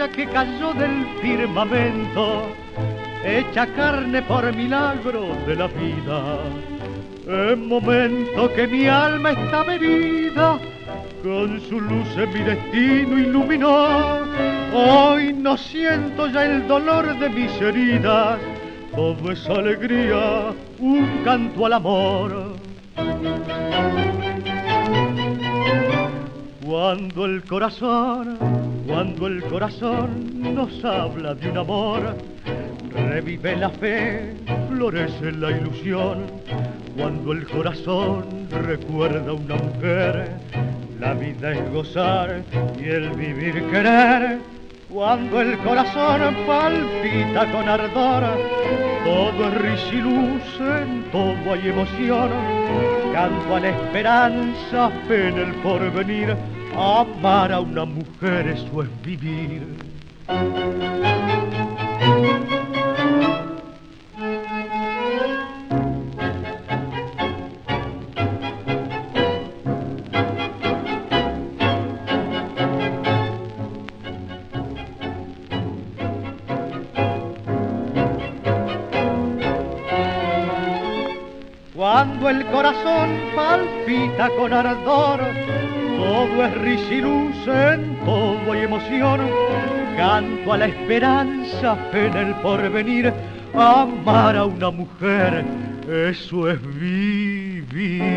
estrella que cayó del firmamento, hecha carne por milagro de la vida. En momento que mi alma está herida, con su luz en mi destino iluminó. Hoy no siento ya el dolor de mis heridas, todo es alegría, un canto al amor. Cuando el corazón, cuando el corazón nos habla de un amor, revive la fe, florece la ilusión. Cuando el corazón recuerda a una mujer, la vida es gozar y el vivir querer. Cuando el corazón palpita con ardor, todo es risa y luz, en todo hay emoción. Canto a la esperanza, fe en el porvenir, amar a una mujer eso es vivir. Cuando el corazón palpita con ardor, todo es risa y luz, en todo hay emoción. Canto a la esperanza, en el porvenir, amar a una mujer, eso es vivir.